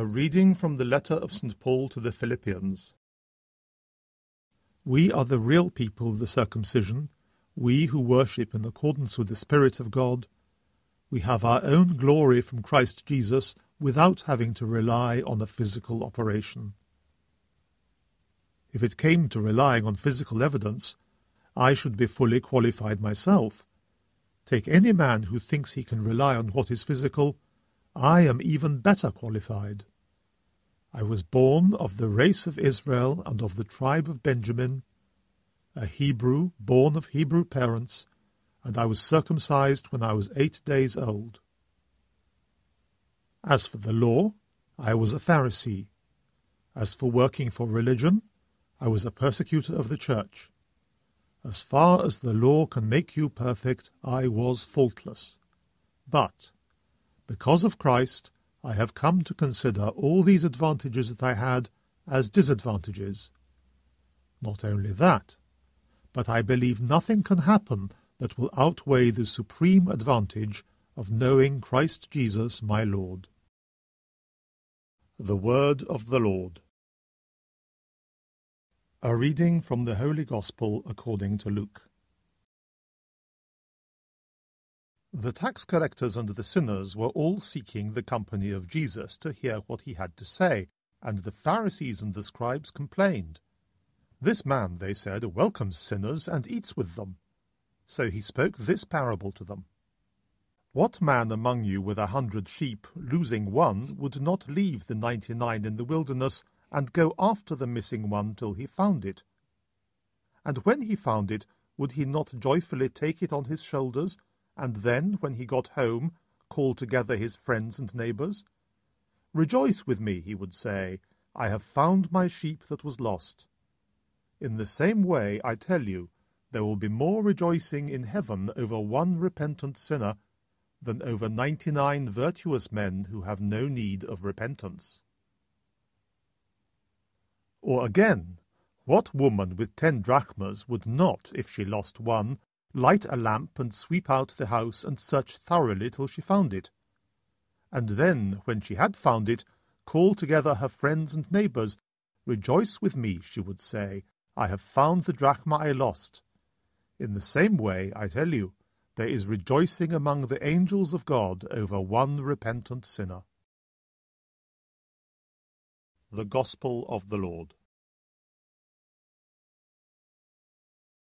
A reading from the letter of St. Paul to the Philippians. We are the real people of the circumcision, we who worship in accordance with the Spirit of God. We have our own glory from Christ Jesus without having to rely on a physical operation. If it came to relying on physical evidence, I should be fully qualified myself. Take any man who thinks he can rely on what is physical, I am even better qualified. I was born of the race of Israel and of the tribe of Benjamin, a Hebrew born of Hebrew parents, and I was circumcised when I was eight days old. As for the law, I was a Pharisee. As for working for religion, I was a persecutor of the church. As far as the law can make you perfect, I was faultless. But, because of Christ, I have come to consider all these advantages that I had as disadvantages. Not only that, but I believe nothing can happen that will outweigh the supreme advantage of knowing Christ Jesus my Lord. The Word of the Lord. A reading from the Holy Gospel according to Luke. The tax collectors and the sinners were all seeking the company of Jesus to hear what he had to say, and the Pharisees and the scribes complained. This man, they said, welcomes sinners and eats with them. So he spoke this parable to them. What man among you with a hundred sheep, losing one, would not leave the ninety-nine in the wilderness and go after the missing one till he found it? And when he found it, would he not joyfully take it on his shoulders and then, when he got home, call together his friends and neighbours. Rejoice with me, he would say, I have found my sheep that was lost. In the same way, I tell you, there will be more rejoicing in heaven over one repentant sinner than over ninety-nine virtuous men who have no need of repentance. Or again, what woman with ten drachmas would not, if she lost one, light a lamp and sweep out the house and search thoroughly till she found it. And then, when she had found it, call together her friends and neighbours. Rejoice with me, she would say, I have found the drachma I lost. In the same way, I tell you, there is rejoicing among the angels of God over one repentant sinner. The Gospel of the Lord.